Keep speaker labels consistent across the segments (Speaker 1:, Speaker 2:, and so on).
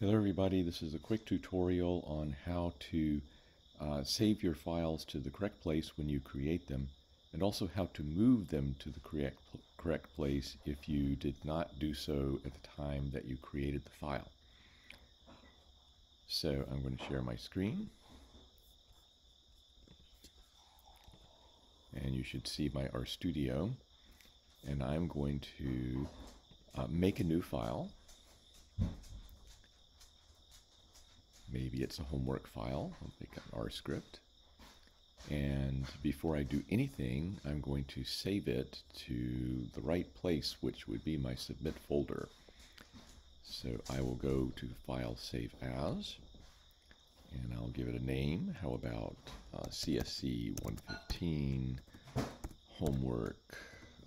Speaker 1: Hello everybody, this is a quick tutorial on how to uh, save your files to the correct place when you create them and also how to move them to the correct, correct place if you did not do so at the time that you created the file. So I'm going to share my screen. And you should see my RStudio and I'm going to uh, make a new file it's a homework file. I'll make an R script. And before I do anything, I'm going to save it to the right place, which would be my submit folder. So I will go to File Save As, and I'll give it a name. How about uh, CSC 115 Homework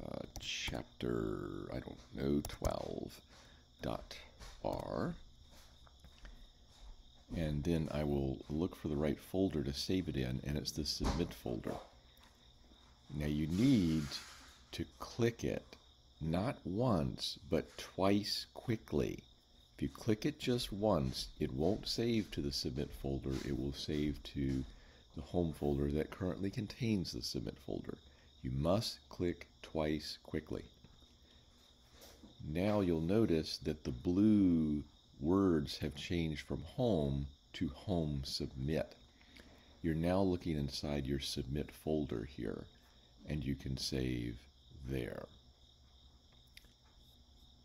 Speaker 1: uh, Chapter, I don't know, 12 dot R then I will look for the right folder to save it in, and it's the submit folder. Now you need to click it not once, but twice quickly. If you click it just once, it won't save to the submit folder. It will save to the home folder that currently contains the submit folder. You must click twice quickly. Now you'll notice that the blue words have changed from home to home submit. You're now looking inside your submit folder here and you can save there.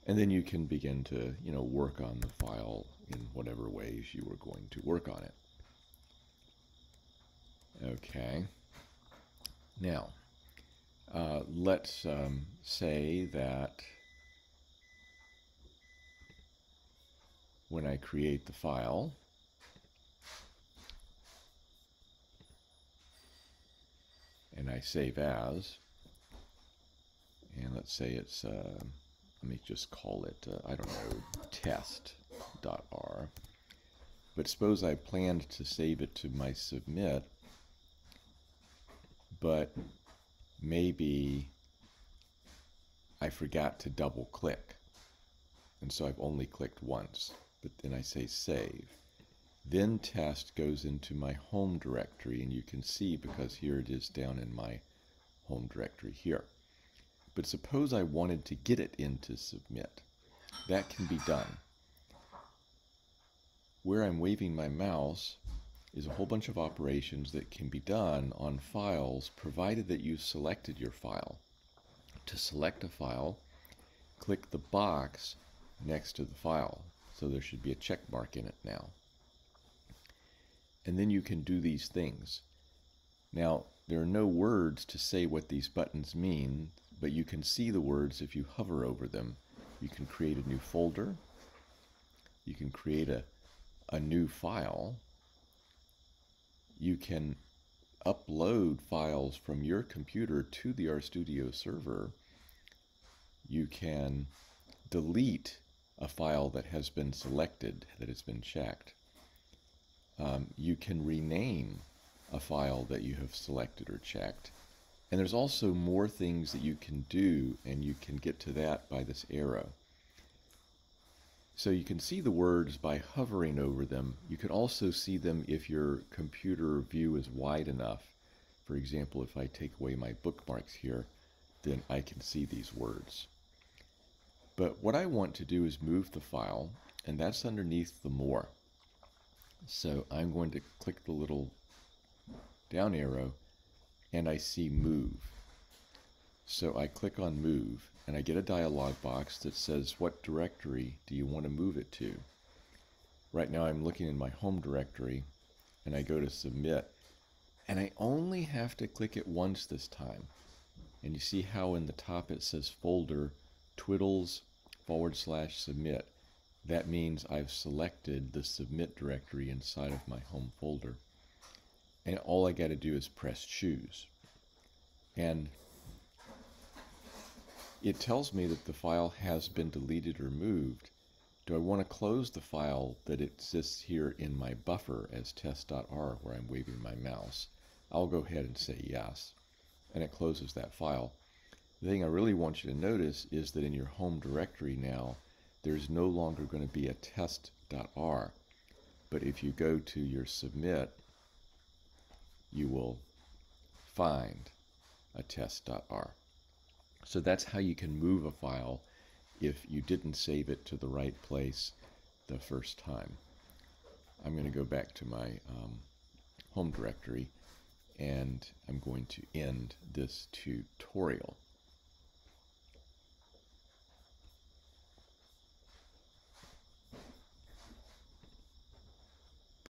Speaker 1: And then you can begin to, you know, work on the file in whatever ways you were going to work on it. Okay. Now, uh, let's um, say that when I create the file. I save as. And let's say it's, uh, let me just call it, uh, I don't know, test.r. But suppose I planned to save it to my submit, but maybe I forgot to double click. And so I've only clicked once but then I say save. Then test goes into my home directory, and you can see because here it is down in my home directory here. But suppose I wanted to get it into submit. That can be done. Where I'm waving my mouse is a whole bunch of operations that can be done on files provided that you selected your file. To select a file, click the box next to the file. So there should be a check mark in it now. And then you can do these things. Now, there are no words to say what these buttons mean, but you can see the words if you hover over them. You can create a new folder. You can create a, a new file. You can upload files from your computer to the RStudio server. You can delete a file that has been selected, that has been checked. Um, you can rename a file that you have selected or checked. And there's also more things that you can do, and you can get to that by this arrow. So you can see the words by hovering over them. You can also see them if your computer view is wide enough. For example, if I take away my bookmarks here, then I can see these words. But what I want to do is move the file, and that's underneath the more. So I'm going to click the little down arrow, and I see move. So I click on move, and I get a dialog box that says, what directory do you want to move it to? Right now I'm looking in my home directory, and I go to submit, and I only have to click it once this time. And you see how in the top it says folder, twiddles, forward slash submit. That means I've selected the submit directory inside of my home folder. And all I got to do is press choose. And it tells me that the file has been deleted or moved. Do I want to close the file that exists here in my buffer as test.r where I'm waving my mouse? I'll go ahead and say yes. And it closes that file. The thing I really want you to notice is that in your home directory now, there's no longer going to be a test.r. But if you go to your submit, you will find a test.r. So that's how you can move a file if you didn't save it to the right place the first time. I'm going to go back to my um, home directory and I'm going to end this tutorial.